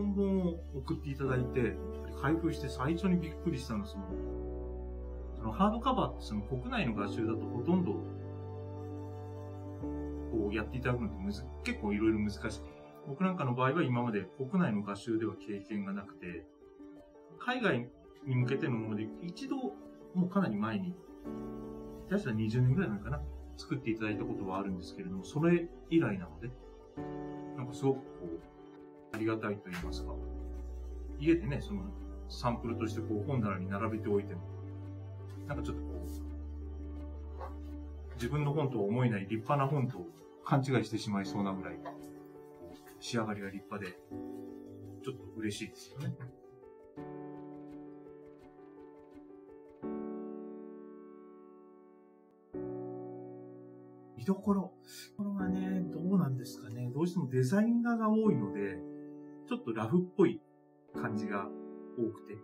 本本を送っていただいて、開封して最初にびっくりしたのは、その、そのハードカバーってその国内の画集だとほとんど、こうやっていただくのってむず結構いろいろ難しい。僕なんかの場合は今まで国内の画集では経験がなくて、海外に向けてのもので一度、もうかなり前に、下手したら20年ぐらいなのかな、作っていただいたことはあるんですけれども、それ以来なので、なんかすごくこう、りがたいと言いますか、家でね、そのサンプルとしてこう本棚に並べておいても、なんかちょっとこう、自分の本とは思えない立派な本と勘違いしてしまいそうなぐらい、仕上がりが立派で、ちょっと嬉しいですよね。見どころ。これはね、どうなんですかね。どうしてもデザイン画が多いので、ちょっとラフっぽい感じが多くて、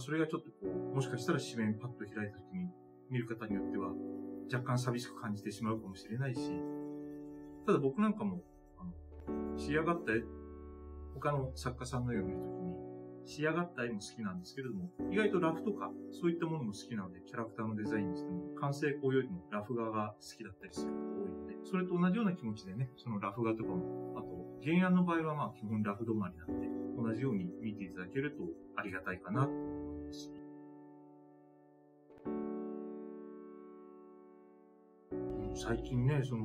それがちょっとこう、もしかしたら紙面パッと開いた時に見る方によっては若干寂しく感じてしまうかもしれないし、ただ僕なんかも、あの、仕上がった絵、他の作家さんの絵を見るときに、仕上がった絵も好きなんですけれども、意外とラフとか、そういったものも好きなので、キャラクターのデザインにしても、完成稿よりもラフ画が好きだったりする、それと同じような気持ちでね、そのラフ画とかも、あと、原案の場合はまあ基本ラフ止まりなんで、同じように見ていただけるとありがたいかなと思います。最近ね、その、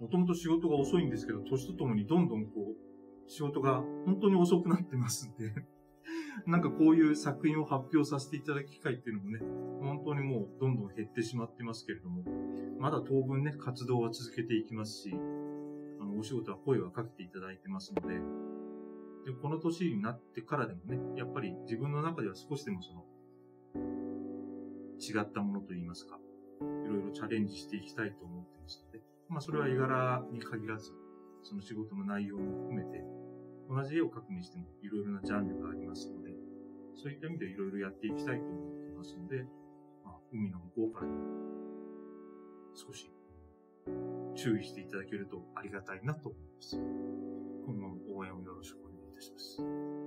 もともと仕事が遅いんですけど、年とともにどんどんこう、仕事が本当に遅くなってますんで なんかこういう作品を発表させていただく機会っていうのもね、本当にもうどんどん減ってしまってますけれども、まだ当分ね、活動は続けていきますし、あの、お仕事は声はかけていただいてますので、で、この年になってからでもね、やっぱり自分の中では少しでもその、違ったものといいますか、いろいろチャレンジしていきたいと思ってますので、まあそれは絵柄に限らず、その仕事の内容も含めて、同じ絵を描くにしてもいろいろなジャンルがありますので、そういった意味でいろいろやっていきたいと思っていますので、まあ、海の向こうから少し注意していただけるとありがたいなと思います。今後の応援をよろしくお願いいたします。